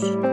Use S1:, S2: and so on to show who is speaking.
S1: Bye.